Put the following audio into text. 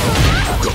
か